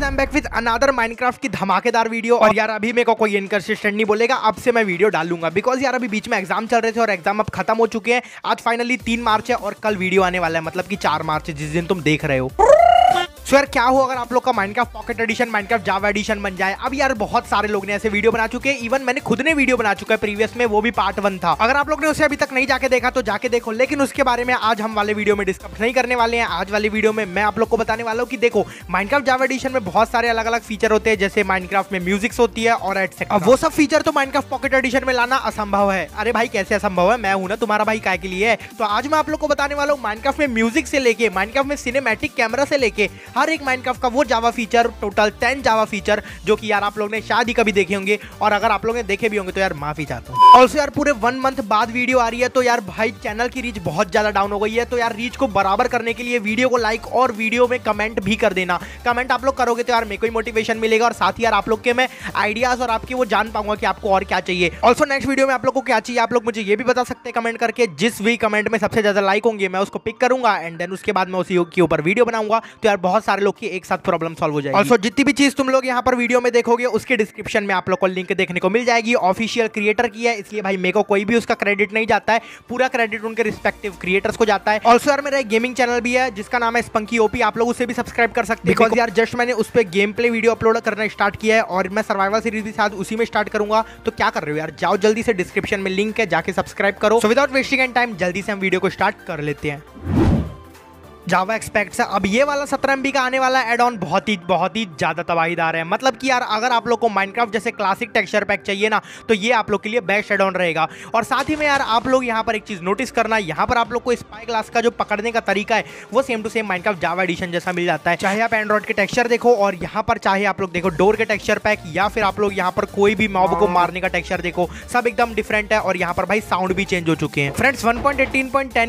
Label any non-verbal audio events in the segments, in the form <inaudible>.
Guys I am back with another Minecraft की धमाकेदार video और यार, अभी मेरे को कोई इनकंसिस्टेंट नहीं बोलेगा। अब से मैं वीडियो डालूँगा बिकॉज़ यार, अभी बीच में एग्ज़ाम चल रहे थे और एग्ज़ाम अब खत्म हो चुके हैं। आज फाइनली तीन मार्च है और कल वीडियो आने वाला है। मतलब कि चार मार्च है, जिस दिन तुम देख रहे हो। सो यार, क्या हो अगर आप लोग का Minecraft pocket edition Minecraft Java edition बन जाए? अब यार, बहुत सारे लोग ने ऐसे वीडियो बना चुके हैं। इवन मैंने खुद ने वीडियो बना चुका है प्रीवियस में, वो भी पार्ट वन था। अगर आप लोग ने उसे अभी तक नहीं जाके देखा तो जाके देखो। लेकिन उसके बारे में आज हम वाले वीडियो में डिस्कस नहीं करने वाले हैं। आज वाली वीडियो में मैं आप लोग को बताने वाला हूँ कि देखो माइनक्राफ्ट जावा एडिशन में बहुत सारे अलग अलग फीचर होते हैं, जैसे माइनक्राफ्ट में म्यूज़िक होती है और एटसेट्रा वो सब फीचर तो माइनक्राफ्ट पॉकेट एडिशन में लाना असंभव है। अरे भाई, कैसे असंभव है? मैं हूँ ना, तुम्हारा भाई काय के लिए तो आज मैं आप लोग को बताने वाला हूँ माइनक्राफ्ट में म्यूज़िक से लेके माइनक्राफ्ट में सिनेमेटिक कैमरा से लेके हर एक माइनक्राफ्ट का वो Java feature total ten Java feature जो कि यार आप लोग ने शायद ही कभी देखे होंगे, और अगर आप लोग ने देखे भी होंगे तो यार माफ़ी चाहता हूँ। ऑल्सो यार पूरे वन मंथ बाद वीडियो आ रही है तो यार भाई चैनल की रीच बहुत ज़्यादा डाउन हो गई है तो यार रीच को बराबर करने के लिए वीडियो को लाइक और वीडियो में कमेंट भी कर देना। कमेंट आप लोग करोगे तो यार मेरे को ही मोटिवेशन मिलेगा, और साथ ही यार आप लोग के मैं आइडियाज़ और आपके वो जान पाऊँगा कि आपको और क्या चाहिए। ऑल्सो नेक्स्ट वीडियो में आप लोग को क्या चाहिए, आप लोग मुझे ये भी बता सकते हैं कमेंट करके, जिस भी कमेंट में सबसे ज़्यादा लाइक होंगे, मैं उसको पिक करूँगा एंड देन उसके बाद मैं उसी के ऊपर वीडियो बनाऊँगा। तो यार बहुत सारे लोग की एक साथ प्रॉब्लम सॉल्व हो जाएगी। ऑल्सो जितनी भी चीज़ तुम लोग यहाँ पर वीडियो में देखोगे उसके डिस्क्रिप्शन में आप लोग को लिंक देखने को मिल जाएगी। ऑफिशियल क्रिएटर की है इसलिए भाई मेरे को कोई भी उसका क्रेडिट नहीं जाता है। पूरा क्रेडिट उनके रिस्पेक्टिव क्रिएटर्स को जाता है। ऑल्सो यार मेरा एक गेमिंग चैनल भी है जिसका नाम है स्पंकी ओपी आप लोग उसे भी सब्सक्राइब कर सकते हैं। बिकॉज़ यार जस्ट मैंने उस पर गेम प्ले वीडियो अपलोड करना स्टार्ट किया है और मैं सर्वाइवल सीरीज़ भी साथ उसी में स्टार्ट करूँगा। तो क्या कर रहे हो यार? जाओ जल्दी से डिस्क्रिप्शन में लिंक है जाके सब्सक्राइब करो। So without wasting any time जल्दी से हम वीडियो को स्टार्ट कर लेते हैं। जावा एक्सपेक्ट से अब ये वाला सत्रह एम का आने वाला एड ऑन बहुत ही बहुत ही ज़्यादा तबाहीदार है। मतलब कि यार, अगर आप लोग को माइनक्राफ्ट जैसे क्लासिक टेक्सचर पैक चाहिए ना तो ये आप लोग के लिए बेस्ट एड ऑन रहेगा। और साथ ही में यार, आप लोग यहाँ पर एक चीज़ नोटिस करना, यहाँ पर आप लोग को स्पाई ग्लास का जो पकड़ने का तरीका है, वो same to same Minecraft Java edition जैसा मिल जाता है। चाहे आप एंड्रॉइड के टेक्सचर देखो, और यहाँ पर चाहे आप लोग देखो डोर के टेक्सचर पैक या फिर आप लोग यहाँ पर कोई भी मॉब को मारने का टेक्सचर देखो, सब एकदम डिफरेंट है। और यहाँ पर भाई साउंड भी चेंज हो चुके हैं। फ्रेंड्स वन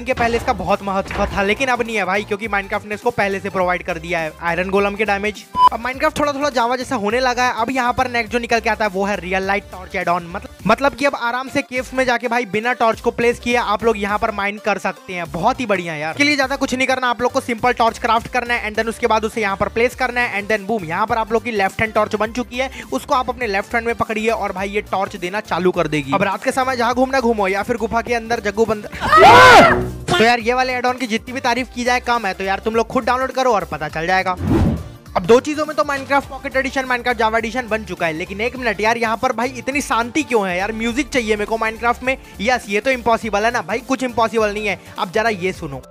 के पहले इसका बहुत महत्व था, लेकिन अब नहीं है भाई। क्योंकि माइनक्राफ्ट ने इसको पहले से प्रोवाइड कर दिया है। आयरन गोलम के डैमेज अब माइनक्राफ्ट थोड़ा थोड़ा जावा जैसा होने लगा है। अब यहाँ पर नेक्स्ट जो निकल के आता है, वो है real light torch add on मतलब मतलब कि अब आराम से केव्स में जाके भाई बिना टॉर्च को प्लेस किए आप लोग यहाँ पर माइन कर सकते हैं। बहुत ही बढ़िया यार। के लिए ज़्यादा कुछ नहीं करना, आप लोग को सिंपल टॉर्च क्राफ्ट करना है एंड देन उसके बाद उसे यहाँ पर प्लेस करना है एंड देन बूम यहाँ पर आप लोग की लेफ़्ट हैंड टॉर्च बन चुकी है। उसको आप अपने लेफ़्ट हैंड में पकड़िए और भाई ये टॉर्च देना चालू कर देगी। अब रात के समय जहाँ घूमना घूमो या फिर गुफा के अंदर जग्गू बंद <laughs> तो यार, ये वाले एड ऑन की जितनी भी तारीफ़ की जाए, कम है। तो यार, तुम लोग खुद डाउनलोड करो और पता चल जाएगा। अब दो चीज़ों में तो Minecraft pocket edition Minecraft Java edition बन चुका है, लेकिन एक मिनट यार, यहाँ पर भाई इतनी शांति क्यों है? यार म्यूज़िक चाहिए मेरे को माइनक्राफ्ट में। यस ये तो इम्पॉसिबल है ना। भाई, कुछ इम्पॉसिबल नहीं है। अब जरा ये सुनो।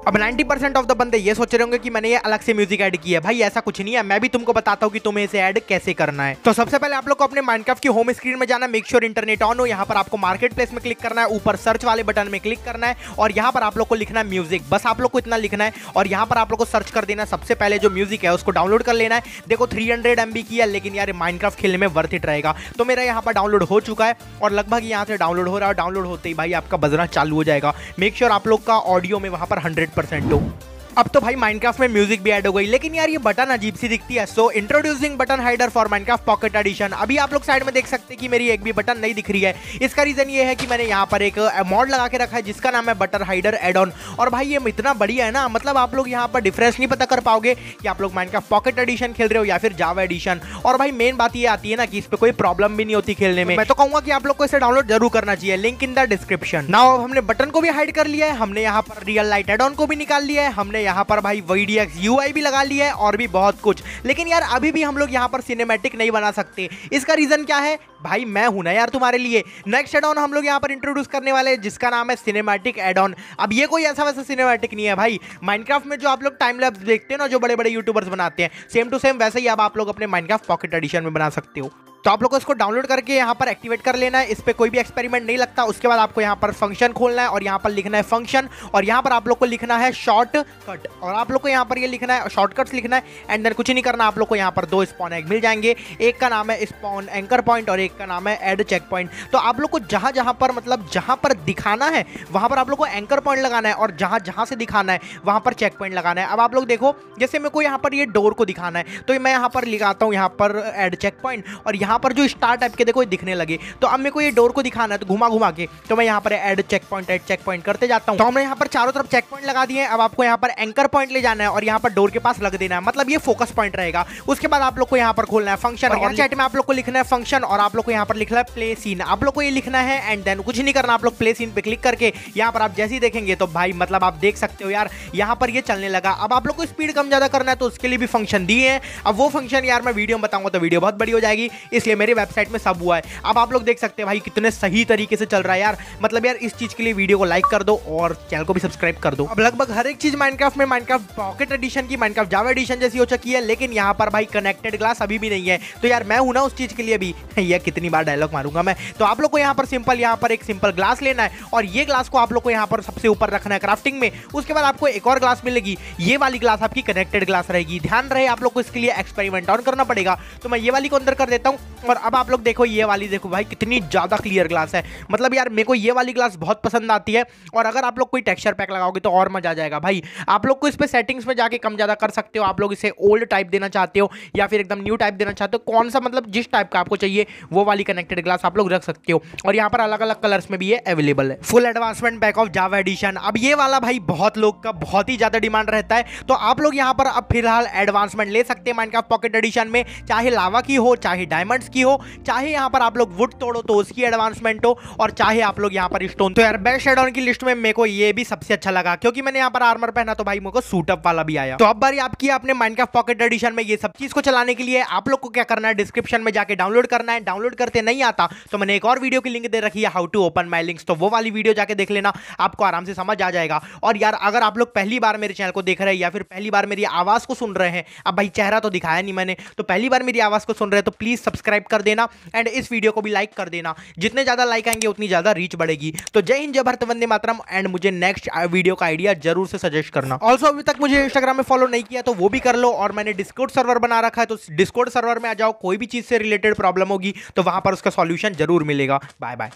अब 90% ऑफ़ द बंदे ये सोच रहे होंगे कि मैंने ये अलग से म्यूज़िक ऐड किया है। भाई, ऐसा कुछ नहीं है। मैं भी तुमको बताता हूँ कि तुम्हें इसे ऐड कैसे करना है। तो सबसे पहले आप लोग को अपने माइनक्राफ्ट की होम स्क्रीन में जाना मेक श्योर इंटरनेट ऑन हो। यहाँ पर आपको मार्केट प्लेस में क्लिक करना है। ऊपर सर्च वाले बटन में क्लिक करना है। और यहाँ पर आप लोग को लिखना है म्यूज़िक बस आप लोग को इतना लिखना है। और यहाँ पर आप लोग को सर्च कर देना सबसे पहले जो म्यूज़िक है, उसको डाउनलोड कर लेना है। देखो थ्री हंड्रेड की है लेकिन यार माइनक्राफ्ट खेलने में वर्थ इट रहेगा। तो मेरा यहाँ पर डाउनलोड हो चुका है। और लगभग यहाँ से डाउनलोड हो रहा है। डाउनलोड होते ही भाई आपका बजना चालू हो जाएगा। मेक श्योर आप लोग का ऑडियो में वहाँ पर हंड्रेड हो। अब तो भाई माइनक्राफ्ट में म्यूज़िक भी ऐड हो गई लेकिन यार ये बटन अजीब सी दिखती है। So introducing button hider for Minecraft pocket edition अभी आप लोग साइड में देख सकते हैं कि मेरी एक भी बटन नहीं दिख रही है। इसका रीजन ये है कि मैंने यहाँ पर एक मॉड लगा के रखा है जिसका नाम है बटन हाइडर एड ऑन और भाई ये इतना बढ़िया है ना मतलब आप लोग यहाँ पर डिफरेंस नहीं पता कर पाओगे कि आप लोग माइनक्राफ्ट पॉकेट एडिशन खेल रहे हो या फिर जावा एडिशन और भाई मेन बात ये आती है ना कि इस पर कोई प्रॉब्लम भी नहीं होती खेलने में। मैं तो कहूँगा कि आप लोग को इसे डाउनलोड ज़रूर करना चाहिए। लिंक इन द डिस्क्रिप्शन ना हमने बटन को भी हाइड कर लिया है हमने यहाँ पर रियल लाइट एड ऑन को भी निकाल लिया है हमने यहाँ पर भाई वीडीएक्स यूआई भी लगा लिया है और भी बहुत कुछ। लेकिन यार, अभी भी हम लोग यहाँ पर सिनेमैटिक नहीं बना सकते। इसका रीजन क्या है? भाई, मैं हूँ ना यार तुम्हारे लिए। नेक्स्ट एड ऑन हम लोग यहाँ पर इंट्रोड्यूस करने वाले हैं, जिसका नाम है सिनेमैटिक एड ऑन अब ये कोई ऐसा वैसा सिनेमैटिक नहीं है भाई। माइनक्राफ्ट में जो आप लोग टाइम लैप्स देखते हैं ना, जो बड़े बड़े यूट्यूबर्स बनाते हैं सेम टू सेम वैसे ही अब आप लोग अपने माइनक्राफ्ट पॉकेट एडिशन में बना सकते हो। तो आप लोग को इसको डाउनलोड करके यहाँ पर एक्टिवेट कर लेना है। इस पर कोई भी एक्सपेरिमेंट नहीं लगता। उसके बाद आपको यहाँ पर फ़ंक्शन खोलना है और यहाँ पर लिखना है फ़ंक्शन और यहाँ पर आप लोग को लिखना है शॉर्ट कट और आप लोग को यहाँ पर ये यह लिखना है शॉर्टकट्स लिखना है एंड देन कुछ नहीं करना। आप लोग को यहाँ पर दो स्पॉन एग मिल जाएँगे। एक का नाम है स्पॉन एंकर पॉइंट और एक का नाम है एड चेक पॉइंट तो आप लोग को जहाँ जहाँ पर मतलब जहाँ पर दिखाना है, वहाँ पर आप लोग को एंकर पॉइंट लगाना है और जहाँ जहाँ से दिखाना है, वहाँ पर चेक पॉइंट लगाना है। अब आप लोग देखो, जैसे मेरे को यहाँ पर ये डोर को दिखाना है तो मैं यहाँ पर लिखाता हूँ यहाँ पर एड चेक पॉइंट और यहाँ यहाँ पर जो स्टार टाइप के देखो दिखने लगे। तो अब मेरे को ये डोर को दिखाना है तो घुमा घुमा के। तो मैं यहाँ पर add check point add check point करते जाता हूँ। तो हमने यहाँ पर चारों तरफ़ चेक पॉइंट लगा दिए अब आपको यहाँ पर एंकर पॉइंट ले जाना है और यहाँ पर डोर के पास लग देना है। मतलब ये फोकस पॉइंट रहेगा। उसके बाद आप लोग को यहाँ पर खोलना है फ़ंक्शन और चैट में आप लोग को लिखना है फ़ंक्शन और आप लोग को यहाँ पर लिखना है प्ले सीन आप लोग को ये लिखना है एंड देन कुछ नहीं करना आप लोग प्ले सीन पे क्लिक करके यहाँ पर आप जैसे ही देखेंगे तो भाई मतलब आप देख सकते हो यार यहाँ पर ये चलने लगा। अब आप लोग को स्पीड कम ज़्यादा करना है तो उसके लिए भी फ़ंक्शन दिए हैं। अब वो फ़ंक्शन यार मैं वीडियो में बताऊँगा तो वीडियो बहुत बड़ी हो जाएगी। इसलिए मेरी वेबसाइट में सब हुआ है। अब आप लोग देख सकते हैं भाई कितने सही तरीके से चल रहा है यार। मतलब यार, इस चीज़ के लिए वीडियो को लाइक कर दो और चैनल को भी सब्सक्राइब कर दो। अब लगभग हर एक चीज़ माइनक्राफ्ट में माइनक्राफ्ट पॉकेट एडिशन की माइनक्राफ्ट जावा एडिशन जैसी हो चुकी है, लेकिन यहाँ पर भाई कनेक्टेड ग्लास अभी भी नहीं है। तो यार, मैं हूँ ना उस चीज़ के लिए भी <laughs> यह कितनी बार डायलॉग मारूँगा मैं। तो आप लोग को यहाँ पर सिंपल यहाँ पर एक सिंपल ग्लास लेना है और ये ग्लास को आप लोग को यहाँ पर सबसे ऊपर रखना है क्राफ्टिंग में। उसके बाद आपको एक और ग्लास मिलेगी। ये वाली ग्लास आपकी कनेक्टेड ग्लास रहेगी। ध्यान रहे आप लोग को इसके लिए एक्सपेरिमेंट ऑन करना पड़ेगा। तो मैं ये वाली को अंदर कर देता हूँ। और अब आप लोग देखो, ये वाली देखो भाई, कितनी ज़्यादा क्लियर ग्लास है। मतलब यार, मेरे को ये वाली ग्लास बहुत पसंद आती है, और अगर आप लोग कोई टेक्सचर पैक लगाओगे तो और मज़ा आ जाएगा। भाई, आप लोग को इस पर सेटिंग्स में जाके कम ज़्यादा कर सकते हो। आप लोग इसे ओल्ड टाइप देना चाहते हो, या फिर एकदम न्यू टाइप देना चाहते हो, कौन सा मतलब जिस टाइप का आपको चाहिए, वो वाली कनेक्टेड ग्लास आप लोग रख सकते हो। और यहाँ पर अलग अलग कलर्स में भी ये अवेलेबल है। Full advancement pack of Java edition अब ये वाला भाई बहुत लोग का बहुत ही ज़्यादा डिमांड रहता है तो आप लोग यहाँ पर अब फ़िलहाल एडवांसमेंट ले सकते हैं माइनक्राफ्ट पॉकेट एडिशन में, चाहे लावा की हो, चाहे डायमंड्स की हो, चाहे यहाँ पर आप लोग वुड तोड़ो तो उसकी एडवांसमेंट हो, और चाहे आप लोग यहाँ पर स्टोन तो यार बेस्ट एड की लिस्ट में मेरे को ये भी सबसे अच्छा लगा, क्योंकि मैंने यहाँ पर आर्मर पहना तो भाई मेरे को सूटअप वाला भी आया। तो अब बारी आपकी अपने माइनक्राफ्ट पॉकेट एडिशन में ये सब चीज़ को चलाने के लिए, आप लोग को क्या करना है? डिस्क्रिप्शन में जाकर डाउनलोड करना है। डाउनलोड करते नहीं आता तो मैंने एक और वीडियो की लिंक दे रखी है how to open my links तो वो वाली वीडियो जाके देख लेना, आपको आराम से समझ आ जाएगा। और यार, अगर आप लोग पहली बार मेरे चैनल को देख रहे हैं, या फिर पहली बार मेरी आवाज़ को सुन रहे हैं, अब भाई चेहरा तो दिखाया नहीं मैंने तो पहली बार मेरी आवाज़ को सुन रहे हैं तो प्लीज़ सब्सक्राइब कर देना एंड इस वीडियो को भी लाइक कर देना। जितने ज़्यादा लाइक आएँगे, उतनी ज़्यादा रीच बढ़ेगी। तो जय हिंद, जय भारत, वंदे मातरम एंड मुझे नेक्स्ट वीडियो का आइडिया ज़रूर से सजेस्ट करना। ऑल्सो अभी तक मुझे इंस्टाग्राम में फॉलो नहीं किया तो वो भी कर लो और मैंने डिस्कोड सर्वर बना रखा है तो डिस्कोड सर्वर में आ जाओ। कोई भी चीज़ से रिलेटेड प्रॉब्लम होगी तो वहाँ पर उसका सॉल्यूशन ज़रूर मिलेगा। Bye bye